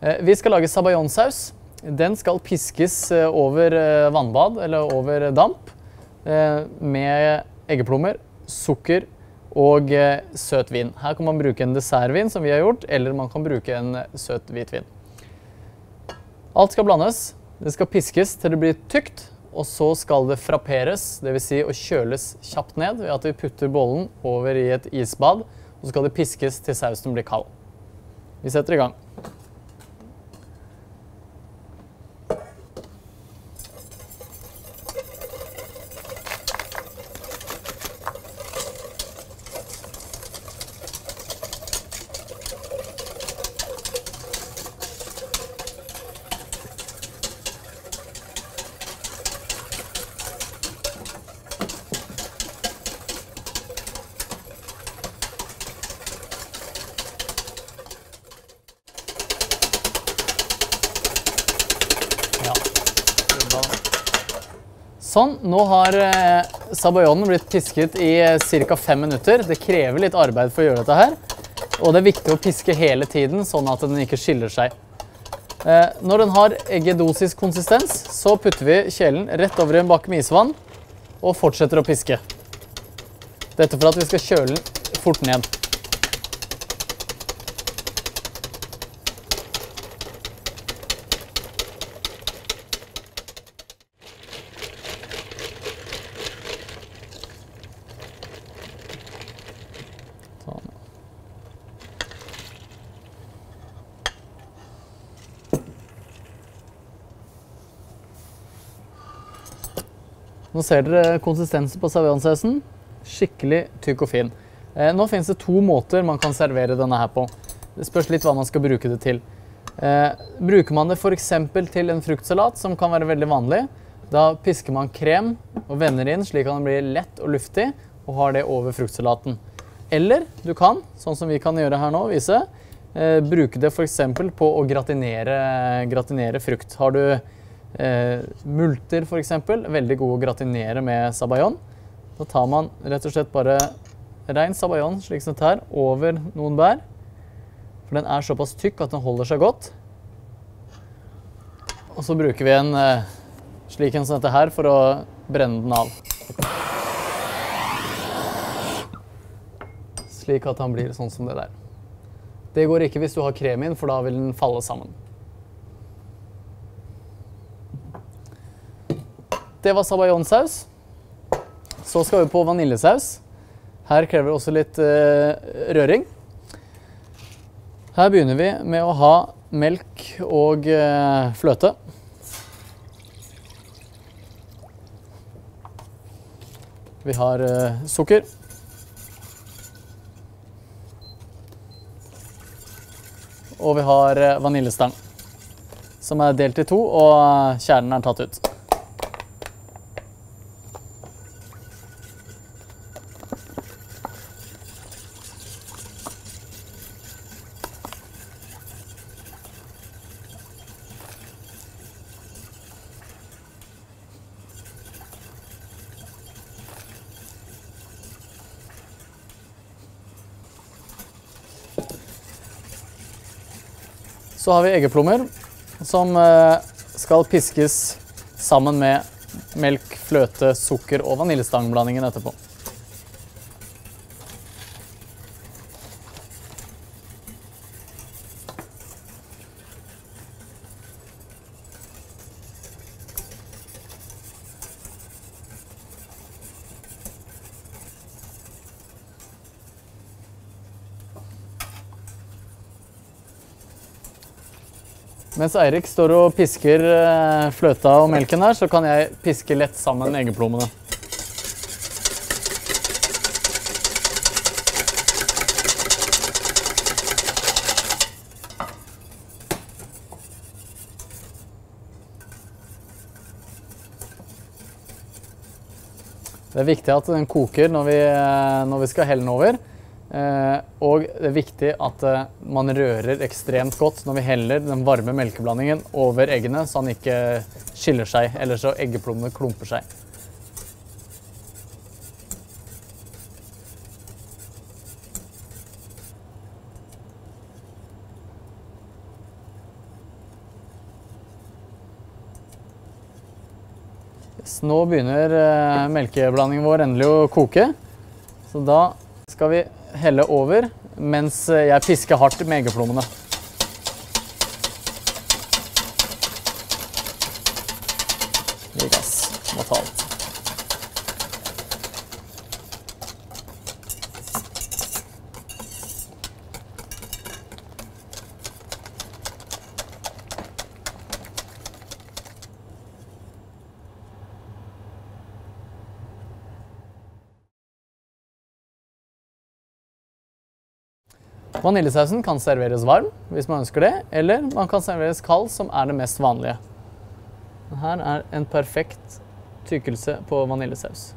Eh, Vi skal lage sabayonsaus. Den skal piskes eh, over eh, vannbad eller over damp med eggeplommer, sukker og søt vin. Her kan man bruke en dessertvin, som vi har gjort, eller man kan bruke en søt hvitvin. Alt skal blandes. Det skal piskes til det blir tykt, og så skal det frapperes, dvs. Si å kjøles kjapt ned ved at vi putter bollen over i et isbad, og så skal det piskes til sausen blir kald. Vi setter i gang. Sånn, nå har eh, sabayonen blitt pisket i ca. fem minutter. Det krever litt arbeid for å gjøre dette her. Og det er viktig å piske hele tiden, sånn at den ikke skiller seg. Eh, når den har eggedosisk konsistens, så putter vi kjelen rett over i en bakke med isvann og fortsetter å piske. Dette for at vi skal kjøle den fort ned. Nå ser dere konsistensen på saviansausen. Skikkelig tykk og fin. Eh, nå finnes det to måter man kan servere denne her på. Det spørs litt hva man skal bruke det til. Eh, bruker man det f.eks. til en fruktsalat, som kan være veldig vanlig, da pisker man krem og vender inn slik at den blir lett og luftig, og har det over fruktsalaten. Eller du kan, sånn som vi kan gjøre her nå, vise, eh, bruke det f.eks. på å gratinere, gratinere frukt. Har du eh, multer f.eks., veldig gode å gratinere med sabayon. Da tar man rett og slett bare rein sabayon, slik som dette her, over noen bær. For den er såpass tykk at den holder seg godt. Og så bruker vi en eh, slik en som dette her for å brenne den av. Slik at han blir sånn som det der. Det går ikke hvis du har krem inn, for da vil den falle sammen. Det var sabayonsaus. Så skal vi på vaniljesaus. Her krever det også litt eh, røring. Her begynner vi med å ha melk og eh, fløte. Vi har eh, sukker. Og vi har eh, vaniljestang, som er delt i to, og kjernen er tatt ut. Så har vi eggeplommer som eh, skal piskes sammen med melk, fløte, sukker og vaniljestangblandingen etterpå. Mens Eirik står og pisker eh, fløta og melken her, så kan jeg piske lett sammen eggeplommene. Det er viktig at den koker når vi, eh, når vi skal helle den over. Eh, og det er viktig at eh, man rører ekstremt godt når vi heller den varme melkeblandingen over eggene, så den ikke skiller seg, eller så eggeplommene klumper seg. Nå begynner eh, melkeblandingen vår endelig å koke. Så da skal vi helle over mens eh, jeg pisker hardt med eggeplommene. Yes. Må ta alt. Vaniljesausen kan serveres varm hvis man ønsker det, eller man kan serveres kald, som er det mest vanlige. Her er en perfekt tykkelse på vaniljesaus.